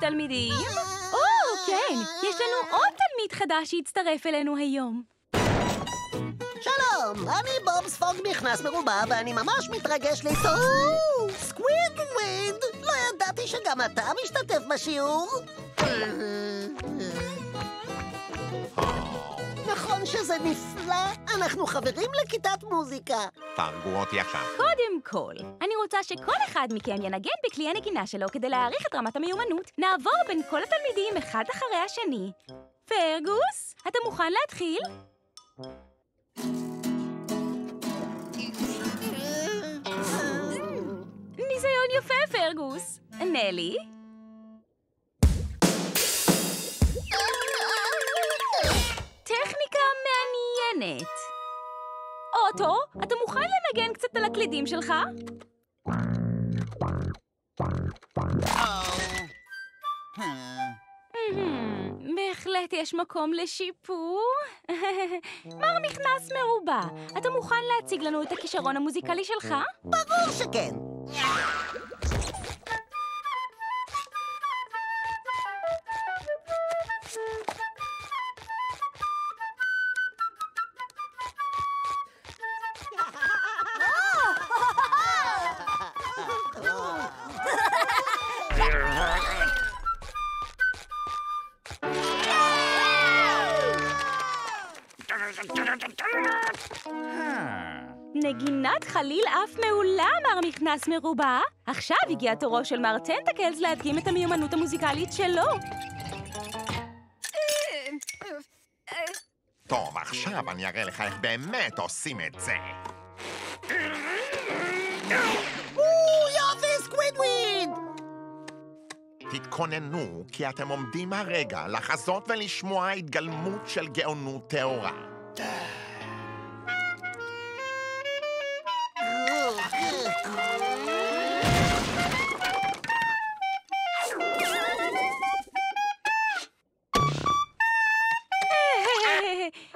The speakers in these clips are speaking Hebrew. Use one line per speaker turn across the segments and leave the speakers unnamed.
תלמידים. או, כן, יש לנו עוד תלמיד חדש שהצטרף אלינו היום.
שלום, אני בובספוג מכנסמרובע ואני ממש מתרגש לסור... סקווידוויד! לא ידעתי שגם אתה משתתף בשיעור. שזה נפלא? אנחנו חברים לכיתת מוזיקה.
תהרגו אותי עכשיו.
קודם כל, אני רוצה שכל אחד מכם ינגן בכלי הנגינה שלו כדי להעריך את רמת המיומנות. נעבור בין כל התלמידים אחד אחרי השני. פרגוס, אתה מוכן להתחיל? ניסיון יפה, פרגוס. נלי? מעניינת. אוטו, אתה מוכן לנגן קצת על הקלידים שלך? בהחלט יש מקום לשיפור. מר מכנס מרובע, אתה מוכן להציג לנו את הכישרון המוזיקלי שלך?
ברור שכן.
נגינת חליל אף מעולה, מר מכנס מרובע. עכשיו הגיע תורו של מר טנטקלס להדגים את המיומנות המוזיקלית שלו.
טוב, עכשיו אני אראה לך איך באמת עושים את זה. תתכוננו, כי אתם עומדים הרגע לחזות ולשמוע התגלמות של גאונות טהורה.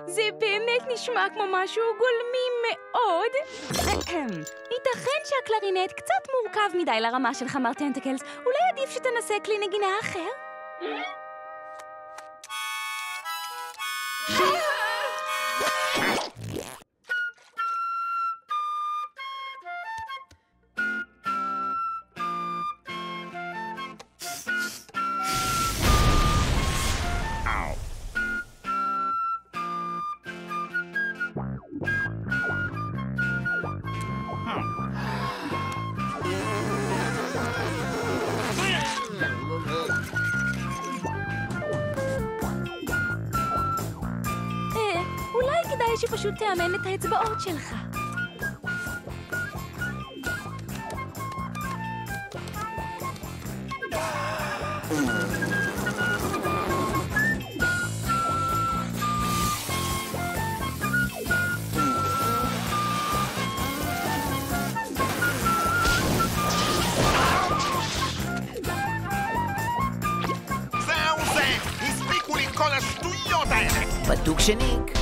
זה באמת נשמע כמו משהו גולמי מאוד. ייתכן שהקלרינט קצת מורכב מדי לרמה שלך, מר טנטקלס. אולי עדיף שתנסה כלי נגינה אחר? כדאי שפשוט תאמן את האצבעות שלך.
כל השטויות האלה!
בדוק שניק.